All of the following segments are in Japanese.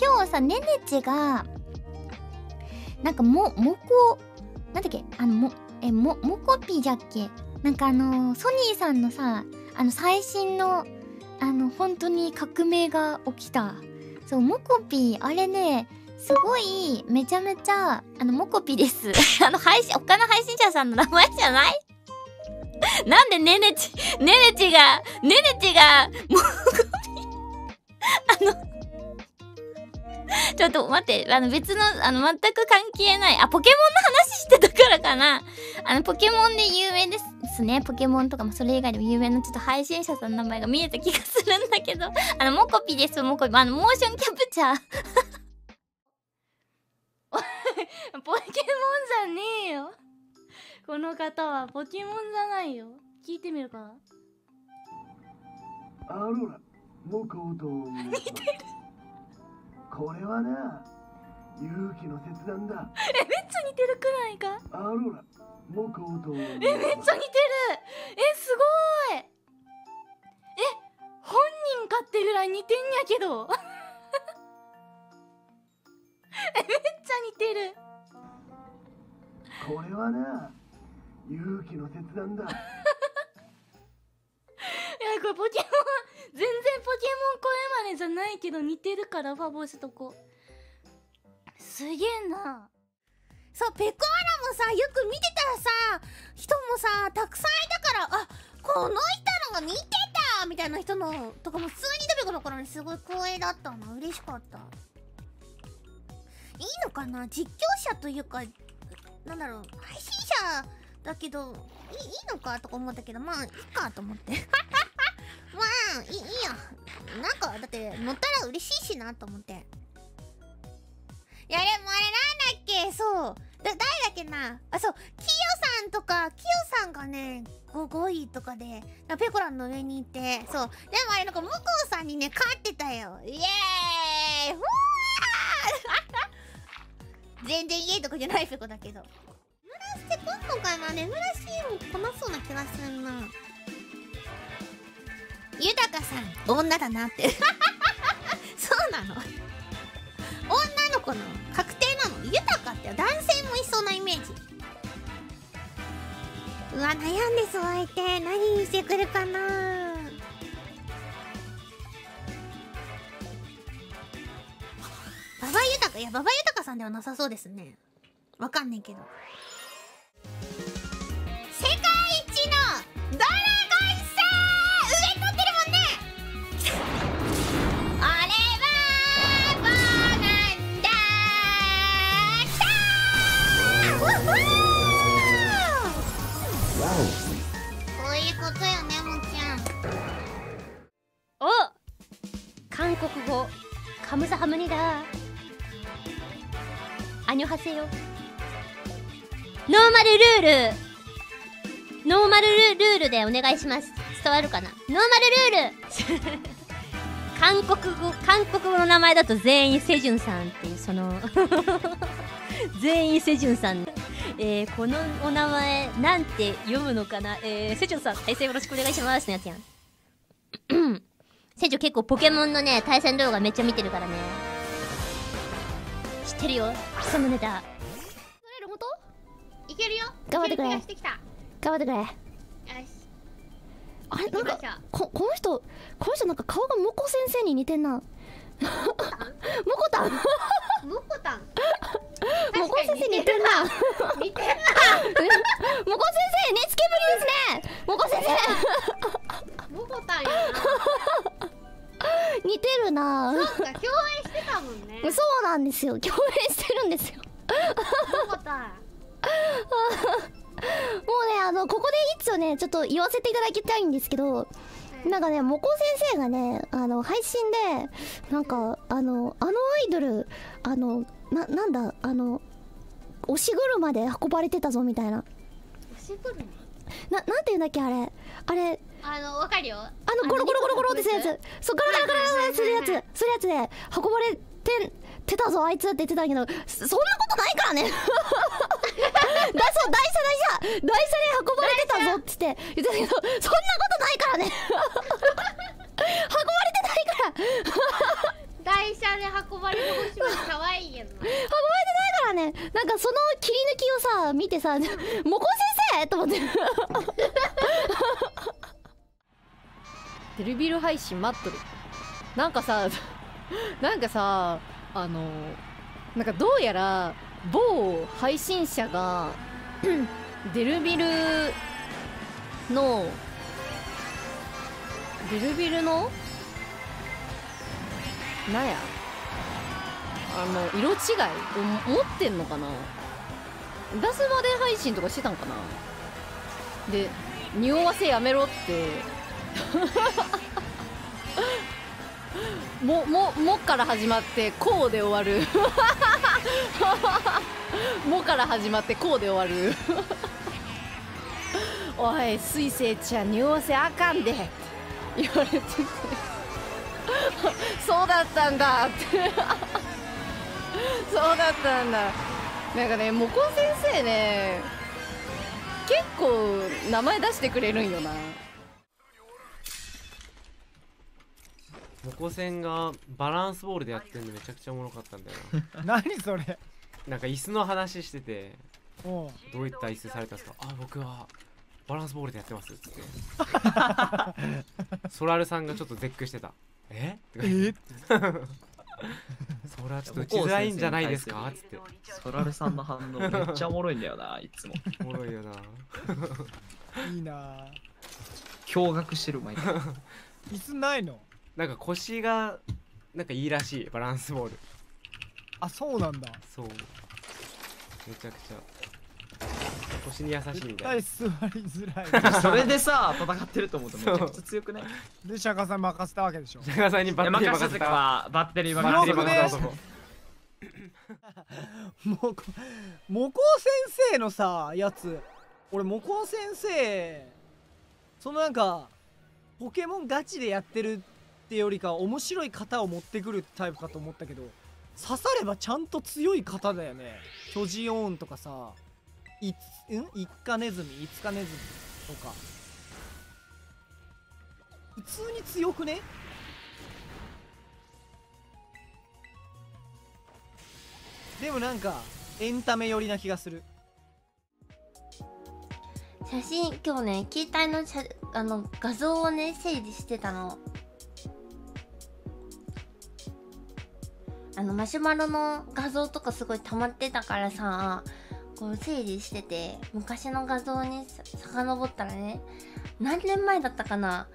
今日さねねちがなんかももこなんだっけあのもえももこぴじゃっけ？なんかあのソニーさんのさあの最新のあの本当に革命が起きた。そうモコピあれねすごいめちゃめちゃあのモコピです。あの配信他の配信者さんの名前じゃない？なんでねねちねねちがねねちがモコちょっと待って、あの別の、あの全く関係ない。あ、ポケモンの話してたからかな。あの、ポケモンで有名ですね。ポケモンとかもそれ以外でも有名なちょっと配信者さんの名前が見えた気がするんだけど。あの、モコピです、モコピ。あの、モーションキャプチャー。ポケモンじゃねえよ。この方はポケモンじゃないよ。聞いてみるか。アローラ、モコと。似てる。これはな勇気の切断だ。えめっちゃ似てるくないか？アローラモコとえめっちゃ似てる。えすごい。え本人かってぐらい似てんやけど。えめっちゃ似てる。これはな勇気の切断だ いこれポケモン全然ポケモン声真似じゃないけど似てるからファボシとこ。すげえな。そうペコアラもさよく見てたらさ人もさたくさんいたからあこの人のが似てたみたいな人のとかも普通に出てくるからねすごい光栄だったな。嬉しかった。いいのかな？実況者というかなんだろう配信者だけどいいいのか？とか思ったけどまあいいかと思って。いいいやなんかだって乗ったら嬉しいしなと思って。いやでもあれなんだっけ？そう。だ誰だっけな？あそう。キヨさんとかキヨさんがね 5, 5位とかでペコランの上にいて。そう。でもあれなんか向こうさんにね勝ってたよ。イエーイ！ふわー！全然イエイとかじゃないペコだけど。村捨て今回はね村シーンこなそうな気がするな。豊さん女だなって。そうなの。女の子の確定なの。豊かって男性もいそうなイメージ。うわ悩んでそう相手。何にしてくるかな。馬場豊いや馬場豊さんではなさそうですね。わかんねえけど。国語カムサハムニダアニョハセヨノーマルルール。ノーマルルールでお願いします。伝わるかな？ノーマルルール。韓国語韓国語の名前だと全員セジュンさんっていうその 全員セジュンさん。えー、このお名前なんて読むのかな？えー、セジュンさん対戦よろしくお願いします。のやつやん。船長結構ポケモンのね、対戦動画めっちゃ見てるからね。知ってるよ。基礎のネタ。取れるほんといけるよ。頑張ってくれ。頑張ってくれ。よし。あれなんかここの人この人なんか顔がモコ先生に似てんな。モコタン？モコタン？モコ 先生似てんな。似てんな。モコ先生寝つけぶりですね。モコ先生。モコタンやな似てるな。そうか共演してたもんね。そうなんですよ。共演してるんですよ。もうねあのここでいつをねちょっと言わせていただきたいんですけどなんかね、モコ先生がね、あの、配信で、なんか、あの、あのアイドル、あの、な、なんだ、あの、押し車で運ばれてたぞみたいな。押し車な、なんて言うんだっけ、あれ。あれ。あの、わかるよ。あの、ゴロゴロゴロゴロってするやつ。そう、ガラガラガラガラするやつ。するやつで、運ばれて、てたぞ、あいつって言ってたけど、そんなことないからねだ、そう、台車台車台車で運ばれてたぞっつって言ってたけど、そんなことないからね運ばれてないから台台車で運ばれてほしい可愛いけどだからねなんかその切り抜きをさ見てさ「もこ先」と思って。デルビル配信待っとる。なんかさなんかさあのなんかどうやら某配信者がデルビルのデルビルのなんやあの色違いを持ってんのかな。出すまで配信とかしてたんかな。で匂わせやめろって。もももから始まってこうで終わる。もから始まってこうで終わる。おい水星ちゃん匂わせあかんで。って言われてて。そうだったんだ。ってそうだったんだ。なんかねもこ先生ね結構名前出してくれるんよな。モコ戦がバランスボールでやってるのめちゃくちゃおもろかったんだよ 何それ。ななんか椅子の話しててどういった椅子されたんですか？あ僕はバランスボールでやってますっつって。ソラルさんがちょっと絶句してた。え？とか言ってえ？それはちょっと打ちづらいんじゃないですか？つって。ソラルさんの反応めっちゃおもろいんだよな、いつも。おもろいよないいな。驚愕してる毎回。椅子ないの？なんか腰がなんかいいらしいバランスボール。あそうなんだ。そう。めちゃくちゃ腰に優しいみ絶たい対な座りづらい。それでさ、戦ってると思うとめちゃくちゃ強くない？で釈迦さん任せたわけでしょ。ジャガーさんにバッテリー任せた。はバッテリーバッテリー任せた強男もこもこ先生のさやつ。俺もこ先生そのなんかポケモンガチでやってるってよりかは面白い型を持ってくるタイプかと思ったけど刺さればちゃんと強い型だよね。巨人オーンとかさいつん？一カネズミ五日ネズミとか。普通に強くね？でもなんかエンタメ寄りな気がする。写真今日ね携帯の写あの画像をね整理してたの。あのマシュマロの画像とかすごい溜まってたからさこう整理してて昔の画像にさ遡ったらね何年前だったかな。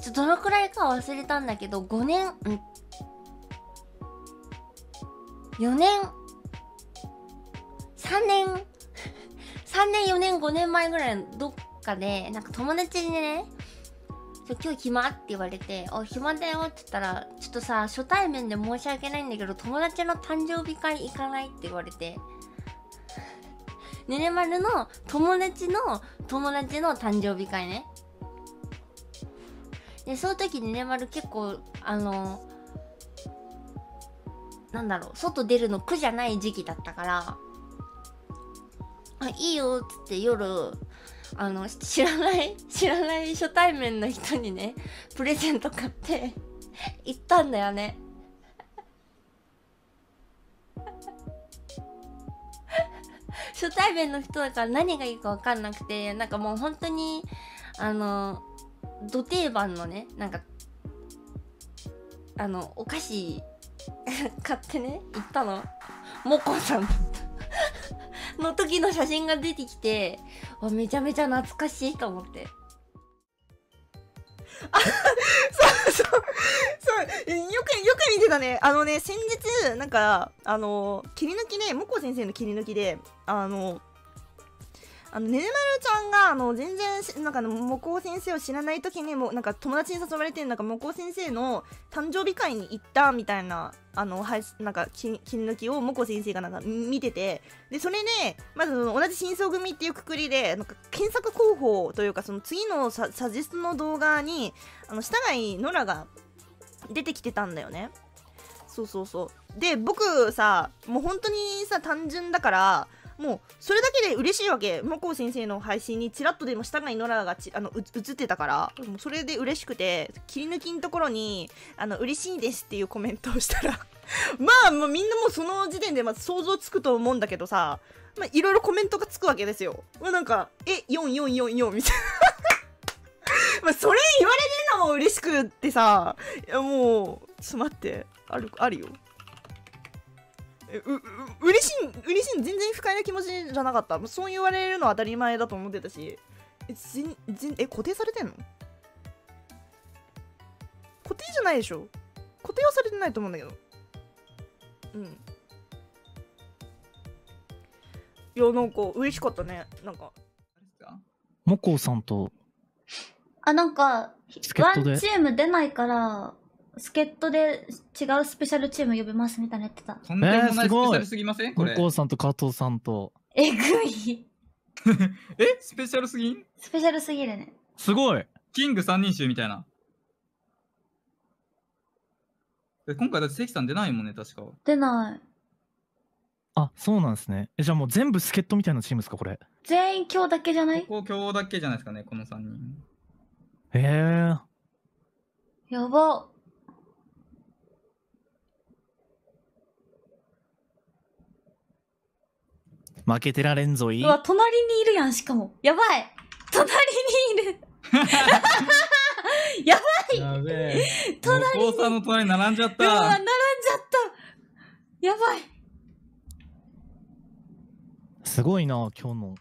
ちょどのくらいか忘れたんだけど5年ん。4年。3年。3年4年5年前ぐらいのどっかでなんか友達にね「今日暇?」って言われて「お暇だよ」って言ったら「ちょっとさ初対面で申し訳ないんだけど友達の誕生日会行かない?」って言われてねねまるの友達の友達の誕生日会ねでその時ねねまる結構あのなんだろう外出るの苦じゃない時期だったからあいいよっつって夜あの知らない知らない初対面の人にねプレゼント買って行ったんだよね。初対面の人だから何がいいか分かんなくてなんかもう本当にあのど定番のねなんかあのお菓子 買ってね行ったの。もこさんの時の写真が出てきてめちゃめちゃ懐かしいと思って。そうそうそう。よくよく見てたね。あのね先日なんかあの切り抜きでもこ先生の切り抜きであのあのねねまるちゃんがあの全然なんかあのもこ先生を知らない時にもなんか友達に誘われてなんかもこ先生の誕生日会に行ったみたいなあのはいなんか切り抜きをもこ先生がなんか見ててでそれでまず同じ真相組っていうくくりでなんか検索候補というかその次のササジェストの動画にあの下貝ノラが出てきてたんだよね。そうそうそう。で僕さもう本当にさ単純だからもうそれだけで嬉しいわけもこう先生の配信にちらっとでも下がノラがあの映ってたからもうそれで嬉しくて切り抜きのところに「あの嬉しいです」っていうコメントをしたら まあもうみんなもうその時点でまず想像つくと思うんだけどさまあいろいろコメントがつくわけですよ。まあ、なんか「え4444」みたいな。まあそれ言われるのも嬉しくってさいやもうちょっと待ってあるあるよ。えうう嬉しい嬉しい全然不快な気持ちじゃなかった。そう言われるのは当たり前だと思ってたし。えぜんぜんえ固定されてんの？固定じゃないでしょ。固定はされてないと思うんだけど。うん。いやなんか嬉しかったね。なんか。モコさんとあ、なんか、ワンチーム出ないから、助っ人で違うスペシャルチーム呼びますみたいなの言ってた。えー、すごいすぎません？これモコさんと加藤さんとえぐい。え？スペシャルすぎん？スペシャルすぎるね。すごいキング三人衆みたいな。え今回だって関さん出ないもんね、確か。出ない。あそうなんですねえじゃあもう全部助っ人みたいなチームですかこれ？全員今日だけじゃない？ここ今日だけじゃないですかね、この3人。へえやば。負けてられんぞいうわ、隣にいるやん、しかも。やばい。隣にいる。やばい。やべえ。隣高さんの隣に並んじゃっうわ、並んた。じゃった。やばい。すごいな今日の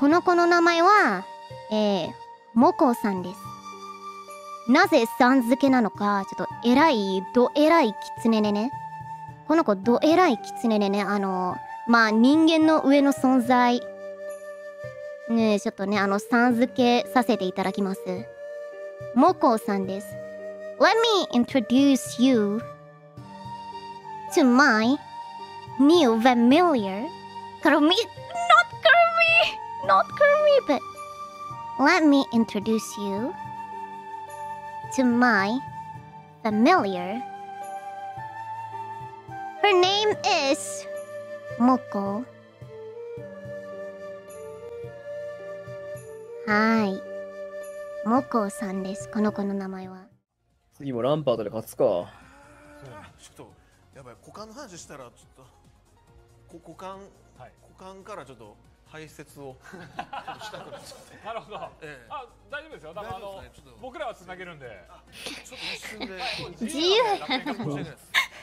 この子の名前は、えー、モコさんです。なぜさん付けなのか、ちょっと偉い、ど偉いキツネねね。この子、ど偉いキツネねね、あの、まあ人間の上の存在。ねえ、ちょっとね、あの、さん付けさせていただきます。モコさんです。Let me introduce you to my new familiar Kurumi, not Kurumi, not Kurumi, but let me introduce you to my familiar. Her name is Moko. はい。モコさんです。この子の名前は。次もランパードで勝つか。ちょっとやばい股間の話したらちょっとこ股間、股間からちょっと排泄を したくなっちゃってなるほど。ええあ、大丈夫ですよ。だからあのね僕らは繋げるんで。ちょっと一瞬で自由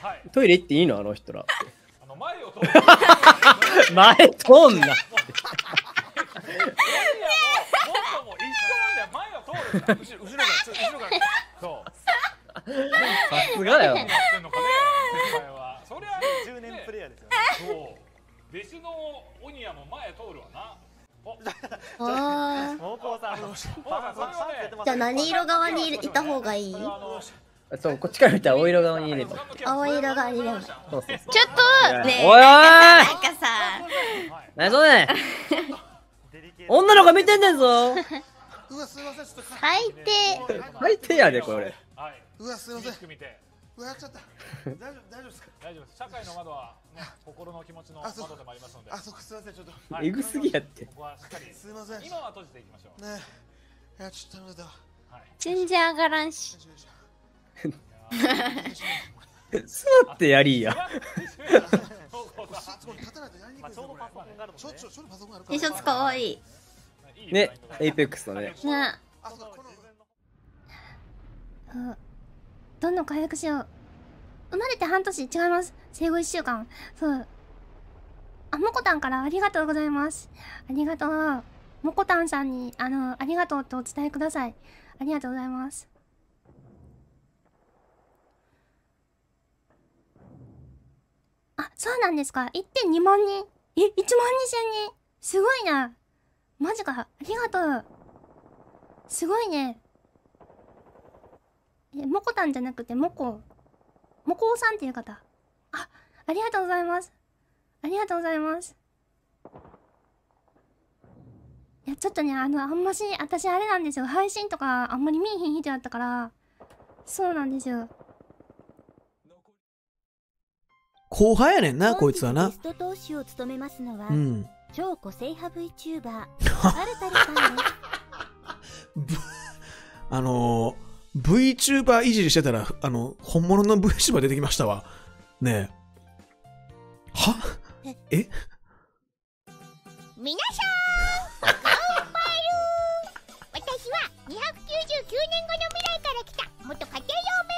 はい。トイレ行っていいの？あの人ら。あの前を通る。前通んな。もっとも一緒なんだよ。前を通るんだ。後ろ後ろから後ろから。そう。さすがだよ。何やってんのかね。先輩は。そりゃ10年プレイヤーですよね。そう。弟子のオニアも前通るわな。お。あじゃあ何色側にいた方がいいそう、こっちから見たら青色側にいれば。青色側にいれば。そうそうそう。ちょっとねえおいおいなんかさ、何それ？女の子見てんねんぞうわすいませんちょっと最低最低やで、これ。はい。うわすいません。うわやっちゃった大丈夫大丈夫ですか？大丈夫です。社会の窓はね、心の気持ちのあそう窓でもありますので。あそこすいませんちょっとはいえぐすぎやってここはしっかり。すいません今は閉じていきましょう。ねえいやちょっとダメだ全然上がらんし。座ってやりいや。T シャツかわいい。ね、エイペックスだね。ね。どんどん回復しよう。生まれて半年違います。生後1週間。そう。あもこたんからありがとうございます。ありがとう。もこたんさんにあのありがとうとお伝えください。ありがとうございますあそうなんですか1.2万人え1万2000人すごいなマジかありがとうすごいねえ、もこたんじゃなくて、もこ、もこさんっていう方。あ、ありがとうございます。ありがとうございます。いや、ちょっとね、あの、あんまし、私あれなんですよ。配信とかあんまり見えへん人だったから、そうなんですよ。後輩やねんなこいつはな。ゲスト投手を務めますのは、うん。超個性派 VTuber タルタルさんですあのー、VTuber いじりしてたらあの本物の VTuber 出てきましたわ。ねえ。は？え？皆さんこんばん私は299年後の未来から来た元家庭用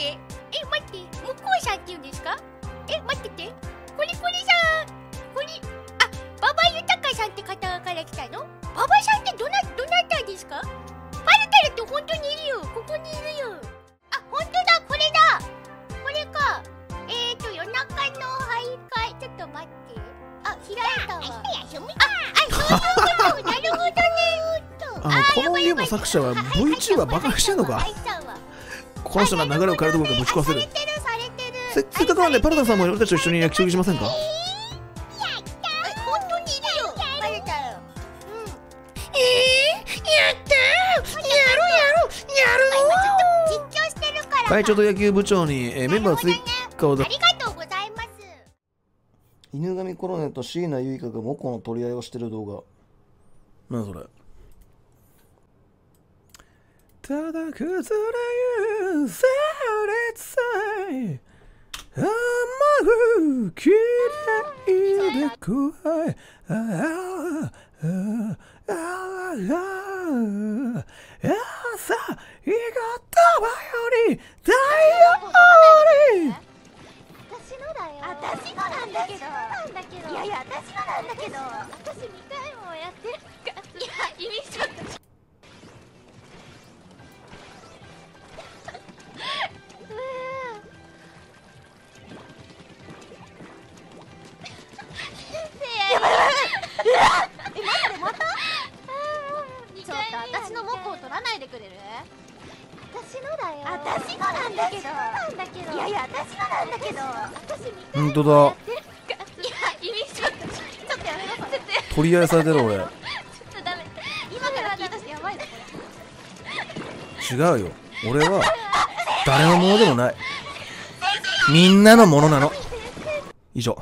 っと待って。え待って向こうさんって言うんですか？え待ってて。これこれさん。これあ馬場豊さんって方から来たの？馬場さんってどなどなたですか？パルタルって本当にいるよ。ここにいるよ。あ本当だ。これだ。これか。えーと夜中の徘徊。ちょっと待って。あ開いたわああそういうこと。なるほどね。あのこのゲームの作者は VTuber バカにしてんのか？この人が流れを変えるところからぶち壊せるせせっかくなんでパルタさんも俺たちと一緒に焼き食いしませんか？会長と野球部長に、えーメンバー追加をだありがとうございます。犬神コロネと椎名結花がモコの取り合いをしてる動画。何それ？ただ崩れゆせれさえ甘く綺麗で怖いああああああ朝日がたばより太陽に私のだよ私のなんだけどなんだけどいやいや私のなんだけど私2回もやってるかいや意味ちょっとやばいやばいやばいえ待ってまたちょっと私のモコを取らないでくれる私のだよ。私のなんだけど。なんだけどいやいや私のなんだけど。私2本当だ。いや意味ちょっとちょっとやめなさいちょっと取り合いされてる俺。ちょっとダメ。今から聞いたしやばいぞこ違うよ。俺は誰のものでもない。みんなのものなの。以上。